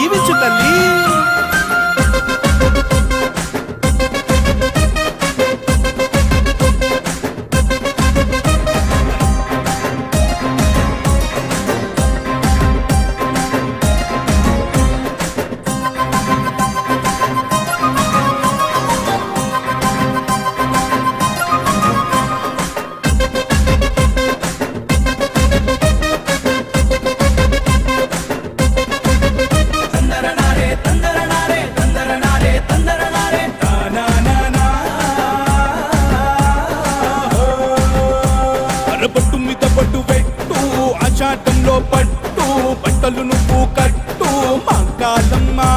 vive, Chutalí. పంటలు నువ్వు కట్టు మా కాలమ్మా.